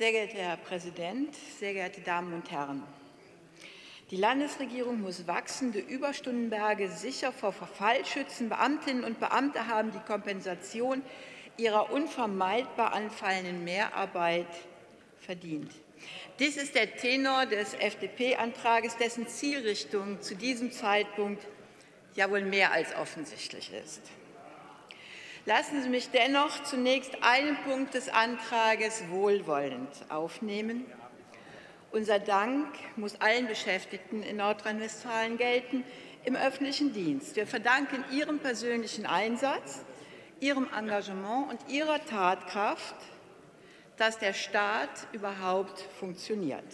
Sehr geehrter Herr Präsident, sehr geehrte Damen und Herren! Die Landesregierung muss wachsende Überstundenberge sicher vor Verfall schützen. Beamtinnen und Beamte haben die Kompensation ihrer unvermeidbar anfallenden Mehrarbeit verdient. Dies ist der Tenor des FDP-Antrages, dessen Zielrichtung zu diesem Zeitpunkt ja wohl mehr als offensichtlich ist. Lassen Sie mich dennoch zunächst einen Punkt des Antrages wohlwollend aufnehmen. Unser Dank muss allen Beschäftigten in Nordrhein-Westfalen gelten im öffentlichen Dienst. Wir verdanken Ihrem persönlichen Einsatz, Ihrem Engagement und Ihrer Tatkraft, dass der Staat überhaupt funktioniert.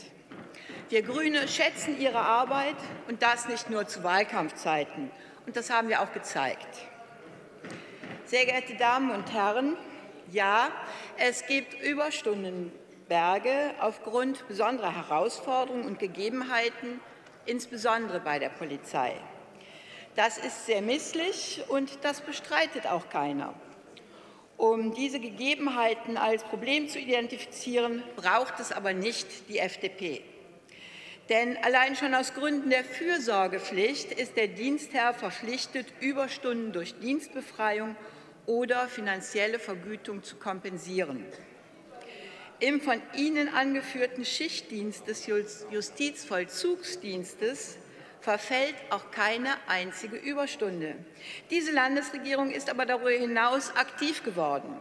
Wir Grüne schätzen Ihre Arbeit und das nicht nur zu Wahlkampfzeiten. Und das haben wir auch gezeigt. Sehr geehrte Damen und Herren, ja, es gibt Überstundenberge aufgrund besonderer Herausforderungen und Gegebenheiten, insbesondere bei der Polizei. Das ist sehr misslich und das bestreitet auch keiner. Um diese Gegebenheiten als Problem zu identifizieren, braucht es aber nicht die FDP. Denn allein schon aus Gründen der Fürsorgepflicht ist der Dienstherr verpflichtet, Überstunden durch Dienstbefreiung oder finanzielle Vergütung zu kompensieren. Im von Ihnen angeführten Schichtdienst des Justizvollzugsdienstes verfällt auch keine einzige Überstunde. Diese Landesregierung ist aber darüber hinaus aktiv geworden.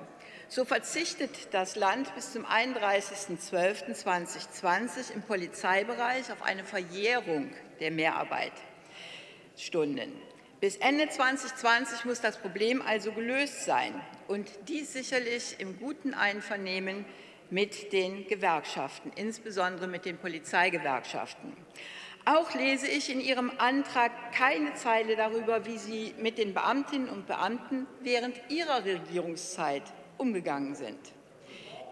So verzichtet das Land bis zum 31.12.2020 im Polizeibereich auf eine Verjährung der Mehrarbeitsstunden. Bis Ende 2020 muss das Problem also gelöst sein, und dies sicherlich im guten Einvernehmen mit den Gewerkschaften, insbesondere mit den Polizeigewerkschaften. Auch lese ich in Ihrem Antrag keine Zeile darüber, wie Sie mit den Beamtinnen und Beamten während Ihrer Regierungszeit umgegangen sind.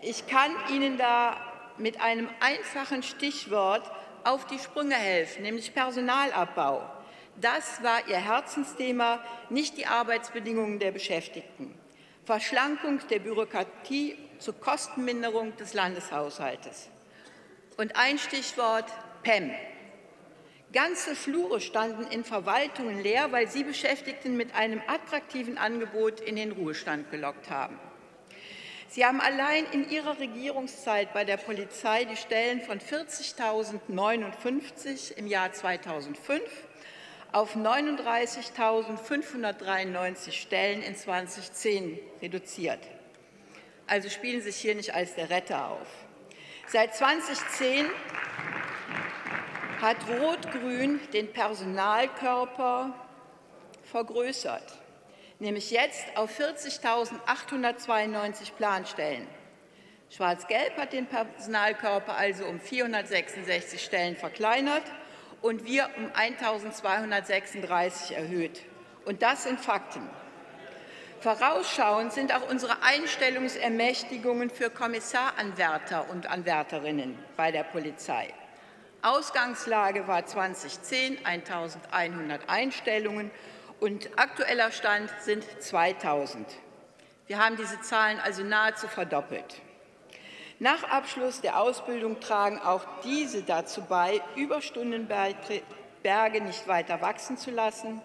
Ich kann Ihnen da mit einem einfachen Stichwort auf die Sprünge helfen, nämlich Personalabbau. Das war ihr Herzensthema, nicht die Arbeitsbedingungen der Beschäftigten. Verschlankung der Bürokratie zur Kostenminderung des Landeshaushaltes. Und ein Stichwort PEM. Ganze Flure standen in Verwaltungen leer, weil sie Beschäftigten mit einem attraktiven Angebot in den Ruhestand gelockt haben. Sie haben allein in Ihrer Regierungszeit bei der Polizei die Stellen von 40.059 im Jahr 2005 auf 39.593 Stellen in 2010 reduziert. Also spielen sich hier nicht als der Retter auf. Seit 2010 hat Rot-Grün den Personalkörper vergrößert, nämlich jetzt auf 40.892 Planstellen. Schwarz-Gelb hat den Personalkörper also um 466 Stellen verkleinert und wir um 1.236 erhöht. Und das sind Fakten. Vorausschauend sind auch unsere Einstellungsermächtigungen für Kommissaranwärter und Anwärterinnen bei der Polizei. Ausgangslage war 2010 1.100 Einstellungen und aktueller Stand sind 2.000. Wir haben diese Zahlen also nahezu verdoppelt. Nach Abschluss der Ausbildung tragen auch diese dazu bei, Überstundenberge nicht weiter wachsen zu lassen.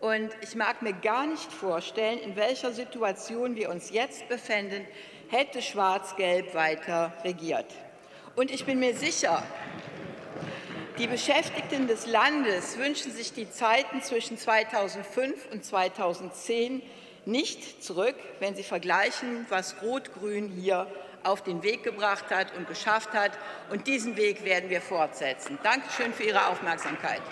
Und ich mag mir gar nicht vorstellen, in welcher Situation wir uns jetzt befinden, hätte Schwarz-Gelb weiter regiert. Und ich bin mir sicher, die Beschäftigten des Landes wünschen sich die Zeiten zwischen 2005 und 2010 nicht zurück, wenn sie vergleichen, was Rot-Grün hier auf den Weg gebracht hat und geschafft hat. Und diesen Weg werden wir fortsetzen. Danke schön für Ihre Aufmerksamkeit.